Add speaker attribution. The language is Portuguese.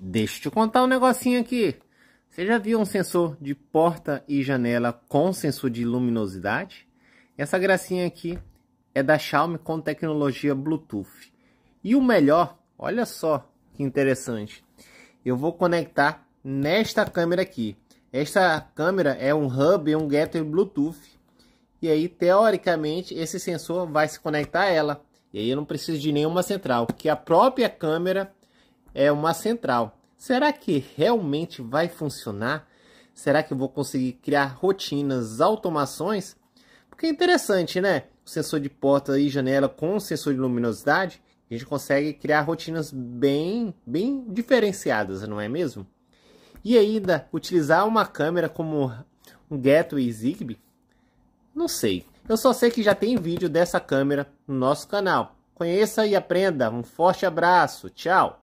Speaker 1: Deixa eu te contar um negocinho aqui. Você já viu um sensor de porta e janela com sensor de luminosidade? Essa gracinha aqui é da Xiaomi com tecnologia Bluetooth. E o melhor, olha só que interessante. Eu vou conectar nesta câmera aqui. Esta câmera é um hub e um gateway Bluetooth. E aí, teoricamente, esse sensor vai se conectar a ela. E aí eu não preciso de nenhuma central, porque a própria câmera é uma central. Será que realmente vai funcionar? Será que eu vou conseguir criar rotinas, automações? Porque é interessante, né? O sensor de porta e janela com sensor de luminosidade, a gente consegue criar rotinas bem, bem diferenciadas, não é mesmo? E ainda utilizar uma câmera como um gateway Zigbee? Não sei. Eu só sei que já tem vídeo dessa câmera no nosso canal. Conheça e aprenda. Um forte abraço. Tchau.